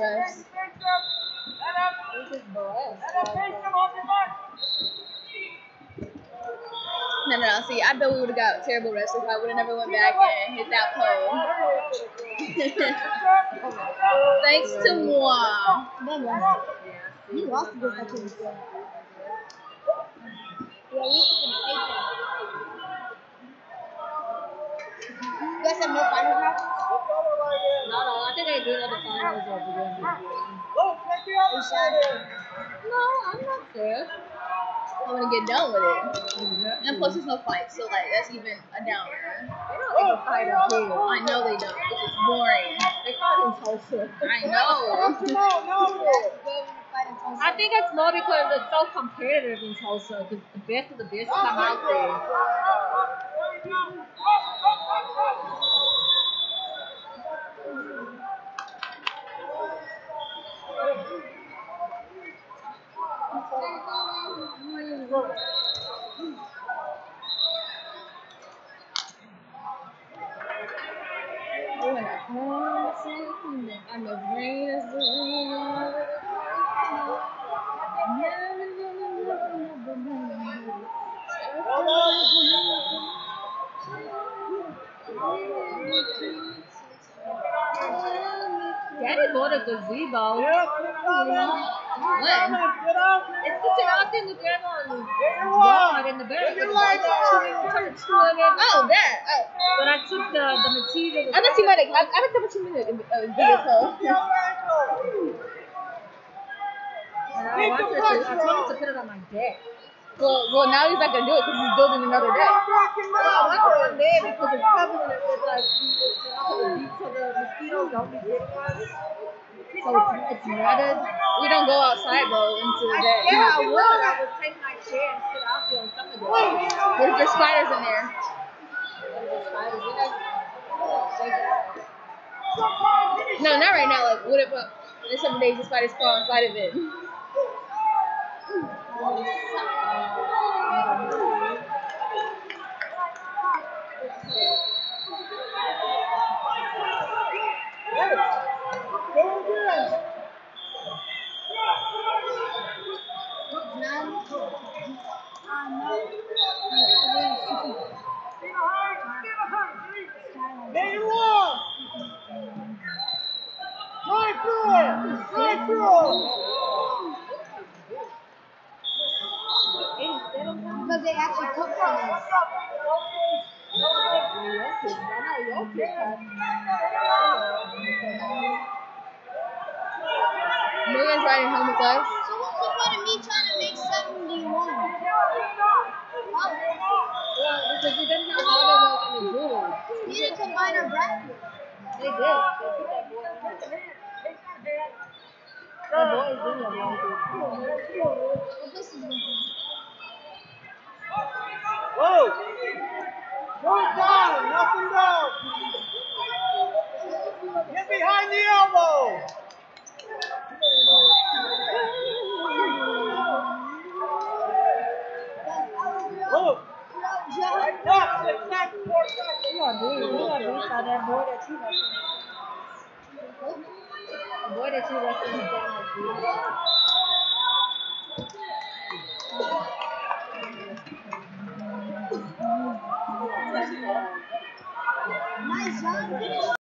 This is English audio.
This. This No, no, no. See, I bet we would have got terrible rest if I would have never went back and hit that pole. Thanks to moi. You lost that No, no, I think they do know the finals are beginning. You sure? No, I'm not sure. I want to get done with it. And plus, there's no fight, so like that's even a downer. They don't even fight up here. I know they don't. It's boring. They fought in Tulsa. I know. no, no. I think it's more because it's so competitive in Tulsa because the best of the best come out there. I'm a brain is the Daddy bought a gazebo. When? It's sitting out in the ground Walmart in the back. It's like two of it. Oh, that. But I took the the material. I thought you might have. I, I thought you might have uh, vehicle. And I wanted to, I told to put it on my deck. Well, well, now he's not gonna do it because he's building another deck. I want it on there because it's covered in it with like deep so the mosquitoes don't be getting us. So it's, it's netted. We don't go outside though into the deck. Yeah, I would. I would take my chair and sit out there on some of them. What if there's spiders in there? No, not right now. Like, what if uh, in some days the spiders crawl inside of it? There you are! Right through it! Right through it! Because they actually cook for us. Morgan's riding home with us. So what's the point of me trying to make 71? Because we didn't know how they were gonna do. We to combine our brackets. They did. They put that boy in Whoa! Going down, nothing down! Get behind the elbow! Whoa! Right up, seconds. You are beat. You are that boy that you. Boy that